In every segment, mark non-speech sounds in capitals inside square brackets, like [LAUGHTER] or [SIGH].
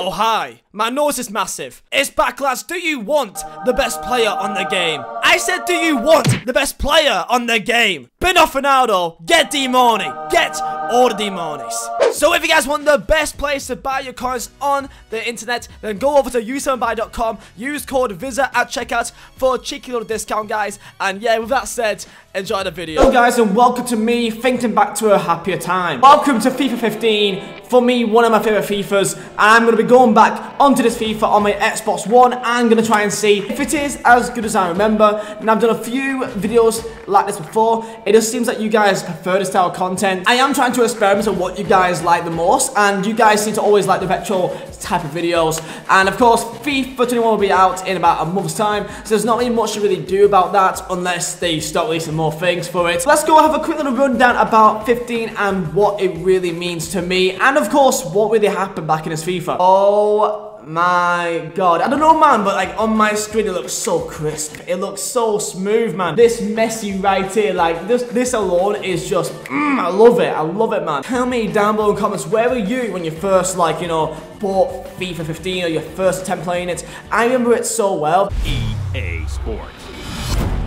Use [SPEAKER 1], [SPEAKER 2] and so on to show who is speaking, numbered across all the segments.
[SPEAKER 1] Oh, hi. My nose is massive. It's back, lads. Do you want the best player on the game? I said, do you want the best player on the game? Beno Ronaldo, get D-Money. Get all the D-Monies. So if you guys want the best place to buy your coins on the internet, then go over to u7buy.com, use code VIZEH at checkout for a cheeky little discount, guys. And yeah, with that said, enjoy the video.
[SPEAKER 2] Hello guys and welcome to me thinking back to a happier time. Welcome to FIFA 15, for me one of my favourite FIFAs and I'm going to be going back onto this FIFA on my Xbox One and going to try and see if it is as good as I remember. And I've done a few videos like this before, it just seems like you guys prefer this style of content. I am trying to experiment on what you guys like the most and you guys seem to always like the retro type of videos and of course FIFA 21 will be out in about a month's time so there's not really much to really do about that unless they start releasing more things for it. let's go have a quick little rundown about 15 and what it really means to me and of course what really happened back in this FIFA. Oh my god. I don't know, man, but like on my screen it looks so crisp. It looks so smooth, man. This Messi right here, like this this alone is just, mm, I love it. I love it, man. Tell me down below in the comments, where were you when you first like, you know, bought FIFA 15 or your first attempt playing it? I remember it so well.
[SPEAKER 3] EA Sports.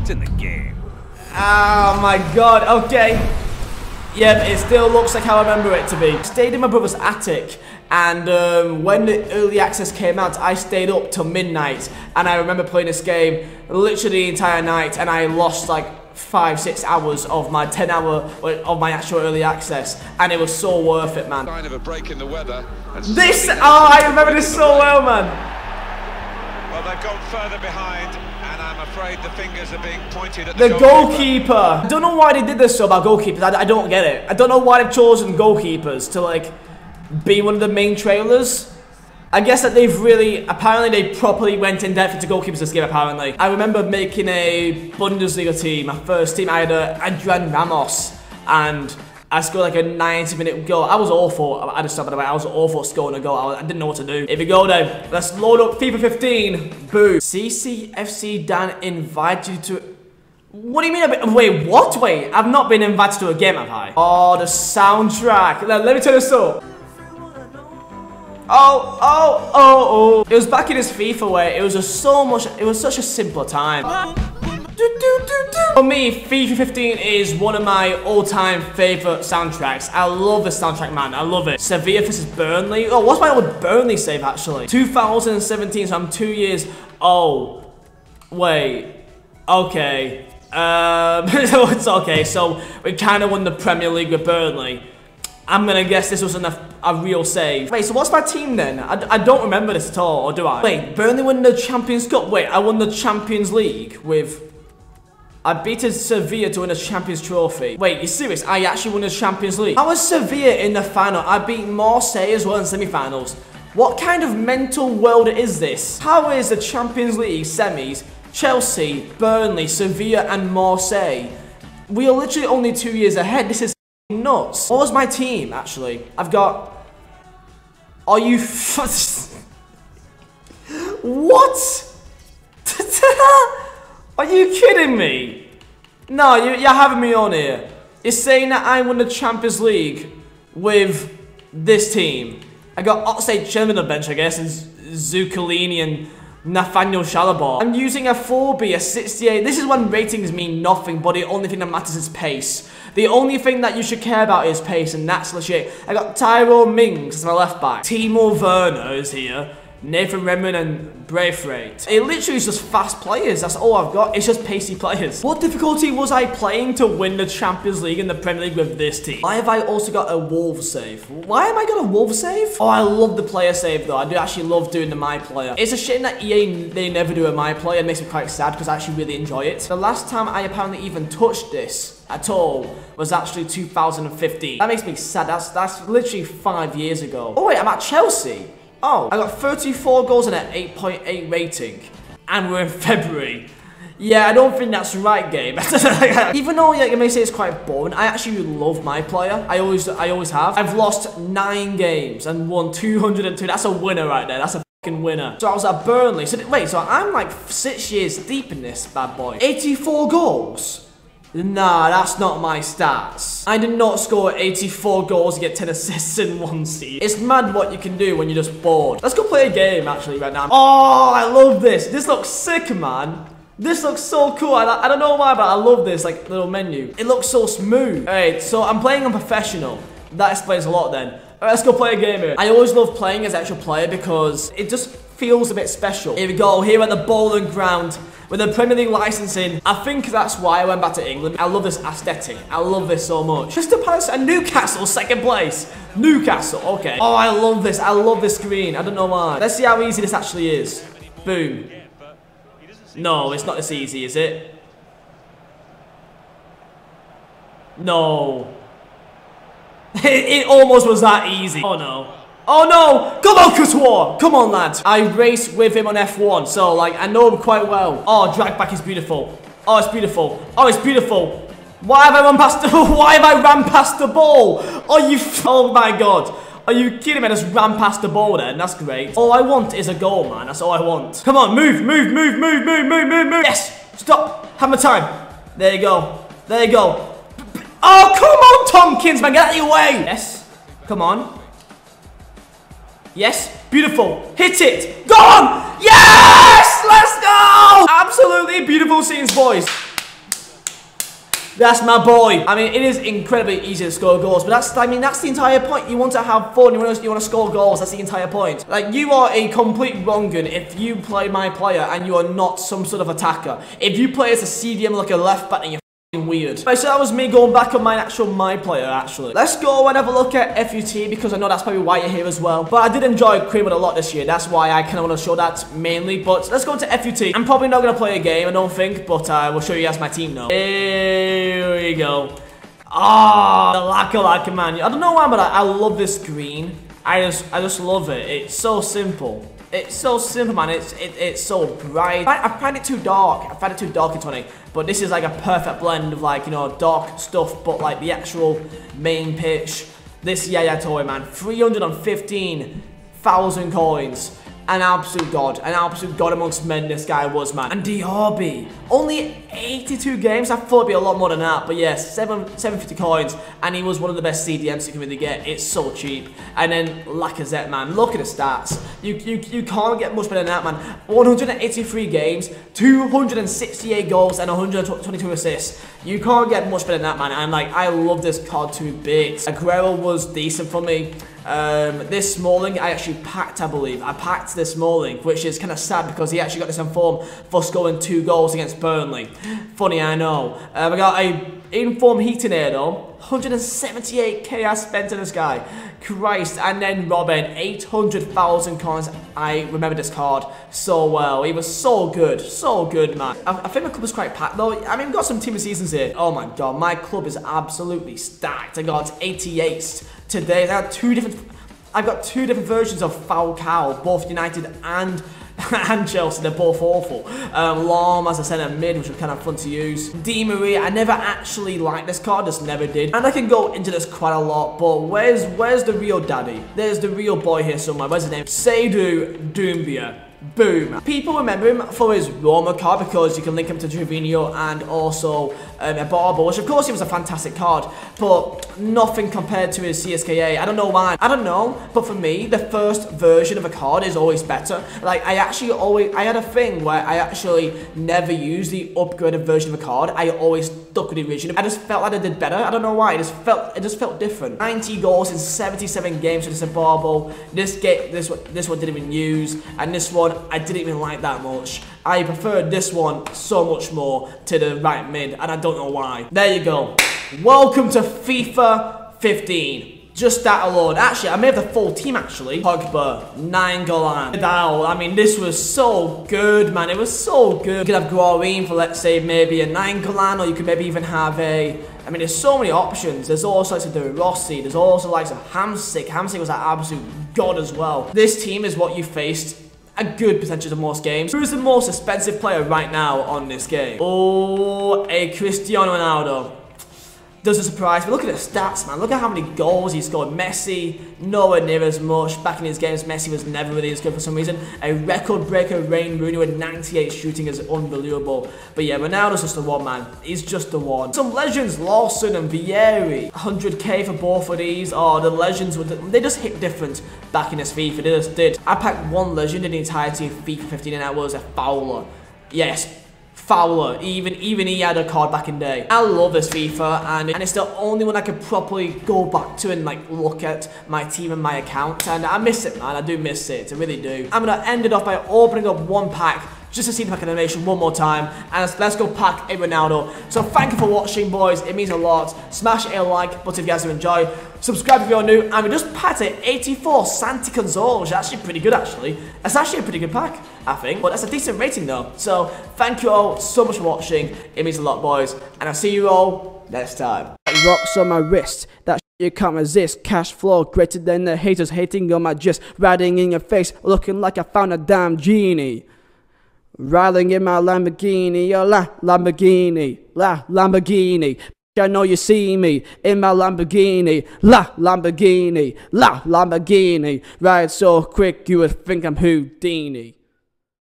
[SPEAKER 3] It's in the game.
[SPEAKER 2] Oh my god, okay. Yep, it still looks like how I remember it to be. Stayed in my brother's attic and um, when the early access came out, I stayed up till midnight. And I remember playing this game literally the entire night. And I lost like five, six hours of my 10 hour, of my actual early access. And it was so worth it, man.
[SPEAKER 4] Kind of a break in the weather.
[SPEAKER 2] This, oh, I remember this so well, man.
[SPEAKER 4] Well, they've gone further behind. And I'm afraid the fingers are being pointed at
[SPEAKER 2] the, the goalkeeper. goalkeeper. I don't know why they did this so about goalkeepers. I, I don't get it. I don't know why they've chosen goalkeepers to like be one of the main trailers. I guess that they've really, apparently they properly went in depth into goalkeepers this game, apparently. I remember making a Bundesliga team, my first team, I had a Adrian Ramos, and I scored like a 90 minute goal. I was awful, I just the way, I was awful scoring a goal, I didn't know what to do. Here we go then, let's load up FIFA 15, boo. CCFC Dan invited you to what do you mean? Wait, what? Wait, I've not been invited to a game, have I? Oh, the soundtrack. Let, let me turn this up. Oh, oh, oh, oh. It was back in his FIFA way. It was just so much, it was such a simpler time. For me, FIFA 15 is one of my all-time favorite soundtracks. I love the soundtrack, man. I love it. Sevilla versus Burnley. Oh, what's my old Burnley save, actually? 2017, so I'm two years old. Wait. Okay. Um, [LAUGHS] it's okay. So we kind of won the Premier League with Burnley. I'm gonna guess this was a, a real save. Wait, so what's my team then? I, I don't remember this at all, or do I? Wait, Burnley won the Champions Cup. Wait, I won the Champions League with... I beat Sevilla to win a Champions Trophy. Wait, you serious? I actually won the Champions League. I was Sevilla in the final. I beat Marseille as well in semi-finals. What kind of mental world is this? How is the Champions League semis, Chelsea, Burnley, Sevilla and Marseille? We are literally only two years ahead. This is nuts. What was my team, actually? I've got... Are you... [LAUGHS] what? [LAUGHS] Are you kidding me? No, you, you're having me on here. You're saying that I won the Champions League with this team. I got Oxlade Chen the bench, I guess, and Zuccolini and Nathaniel Chalobah. I'm using a 4B, a 68. This is when ratings mean nothing, but the only thing that matters is pace. The only thing that you should care about is pace, and that's legit. I got Tyrone Mings as my left back. Timo Werner is here. Nathan Redmond and Braithwaite. It literally is just fast players. That's all I've got. It's just pacey players. What difficulty was I playing to win the Champions League and the Premier League with this team? Why have I also got a Wolves save? Why am I got a Wolves save? Oh, I love the player save though. I do actually love doing the My Player. It's a shame that EA, they never do a My Player. It makes me quite sad because I actually really enjoy it. The last time I apparently even touched this at all was actually 2015. That makes me sad. That's, that's literally five years ago. Oh wait, I'm at Chelsea. Oh, I got 34 goals and an 8.8 rating. And we're in [LAUGHS] February. Yeah, I don't think that's right, game. [LAUGHS] Even though you may say it's quite boring, I actually love my player. I always, I always have. I've lost nine games and won 202. That's a winner right there. That's a winner. So I was at Burnley. So wait, so I'm like six years deep in this bad boy. 84 goals. Nah, that's not my stats. I did not score 84 goals and get 10 assists in one season. It's mad what you can do when you're just bored. Let's go play a game actually right now. Oh, I love this. This looks sick, man. This looks so cool. I, I don't know why, but I love this like little menu. It looks so smooth. Alright, so I'm playing on professional. That explains a lot then. Let's go play a game here. I always love playing as actual player because it just feels a bit special. Here we go, here at the bowling ground with the Premier League licensing. I think that's why I went back to England. I love this aesthetic. I love this so much. Crystal Palace and Newcastle, second place. Newcastle, okay. Oh, I love this. I love this screen. I don't know why. Let's see how easy this actually is. Boom. No, it's not this easy, is it? No. [LAUGHS] it, it almost was that easy. Oh no. Oh no! Come on, Couture! Come on, lad. I race with him on F1, so like I know him quite well. Oh, drag back is beautiful. Oh, it's beautiful. Oh, it's beautiful. Why have I run past the [LAUGHS] Why have I ran past the ball? Oh you [LAUGHS] Oh my god. Are you kidding me? I just ran past the ball then. That's great. All I want is a goal, man. That's all I want. Come on, move, move, move, move, move, move, move, move. Yes! Stop! Have my time. There you go. There you go. Oh, come on, Tomkins, man. Get out of your way. Yes. Come on. Yes, beautiful. Hit it. Go on. Yes, let's go. Absolutely beautiful scenes, boys. That's my boy. I mean, it is incredibly easy to score goals, but that's, I mean, that's the entire point. You want to have fun. You want to, you want to score goals. That's the entire point. Like, you are a complete wrong if you play my player and you are not some sort of attacker. If you play as a CDM like a left back and you're weird. Right, so that was me going back on my actual my player actually. Let's go and have a look at FUT because I know that's probably why you're here as well. But I did enjoy Creamwood a lot this year. That's why I kind of want to show that mainly. But let's go to FUT. I'm probably not going to play a game, I don't think, but I will show you guys my team now. Here we go. Ah, oh, the Laka Laka man. I don't know why, but I, I love this green. I just, I just love it. It's so simple. It's so simple, man. It's it, it's so bright. I, I, find it too dark. I find it too dark in 20. But this is like a perfect blend of like, you know, dark stuff, but like the actual main pitch. This Yaya Touré, man. 315,000 coins an absolute god, an absolute god amongst men this guy was, man. And Diaby, only 82 games, I thought it'd be a lot more than that, but yeah, 7, 750 coins, and he was one of the best CDMs you can really get, it's so cheap. And then Lacazette, man, look at the stats, you, you, you can't get much better than that, man. 183 games, 268 goals, and 122 assists. You can't get much better than that, man, and like, I love this card to bits. Aguero was decent for me, um, this Smalling, I actually packed, I believe. I packed this Smalling, which is kind of sad because he actually got this in form for scoring two goals against Burnley. Funny, I know. Um, I got a in-form Heaton here, though. 178k I spent on this guy. Christ. And then Robin, 800,000 coins. I remember this card so well. He was so good. So good, man. I, I think my club is quite packed, though. I mean, we've got some team of seasons here. Oh, my God. My club is absolutely stacked. I got 88 today. I got two different. I've got two different versions of Falcao, both United and [LAUGHS] and Chelsea, they're both awful. Um, Lahm as a centre mid, which was kind of fun to use. Di Maria, I never actually liked this card, just never did. And I can go into this quite a lot, but where's where's the real daddy? There's the real boy here somewhere. Where's his name? Seydou Doumbia. Boom. People remember him for his Roma card because you can link him to Gervinho and also um, Barber, which of course he was a fantastic card, but nothing compared to his CSKA. I don't know why. I don't know, but for me, the first version of a card is always better. Like, I actually always, I had a thing where I actually never used the upgraded version of a card. I always stuck with the original. I just felt like I did better. I don't know why. It just felt, it just felt different. 90 goals in 77 games for this Barbo. This game, this one, this one didn't even use, and this one I didn't even like that much. I preferred this one so much more to the right mid, and I don't know why. There you go. Welcome to FIFA 15. Just that alone. Actually, I made the full team, actually. Pogba, Nainggolan, Vidal. I mean, this was so good, man. It was so good. You could have Guarin for, let's say, maybe a Nainggolan, or you could maybe even have a... I mean, there's so many options. There's also likes of De Rossi. There's also likes of Hamsik. Hamsik was an absolute god as well. This team is what you faced a good percentage of most games. Who's the most expensive player right now on this game? Oh, a Cristiano Ronaldo. Doesn't surprise me. Look at the stats, man. Look at how many goals he scored. Messi, nowhere near as much. Back in his games, Messi was never really as good for some reason. A record breaker, Wayne Rooney with 98 shooting is unbelievable. But yeah, Ronaldo's just the one, man. He's just the one. Some legends, Lawson and Vieri. 100k for both of these. Oh, the legends, would they just hit different back in this FIFA. They just did. I packed one legend in the entirety of FIFA 15 and that was a Fowler. Yes, Fowler, even even he had a card back in day. I love this FIFA, and, and it's the only one I could properly go back to and like look at my team and my account, and I miss it, man. I do miss it, I really do. I'm gonna end it off by opening up one pack just to see the pack animation one more time. And let's, go pack a Ronaldo. So thank you for watching, boys. It means a lot. Smash a like button if you guys do enjoy. Subscribe if you're new. And we just packed a 84 Santi Cazorla, which is actually pretty good, actually. That's actually a pretty good pack, I think. But that's a decent rating, though. So thank you all so much for watching. It means a lot, boys. And I'll see you all next time.
[SPEAKER 5] Rocks on my wrist, that you can't resist. Cash flow greater than the haters hating on my gist. Riding in your face, looking like I found a damn genie. Riding in my Lamborghini, oh la Lamborghini, la Lamborghini. I know you see me in my Lamborghini, la Lamborghini, la Lamborghini. Ride so quick you would think I'm Houdini.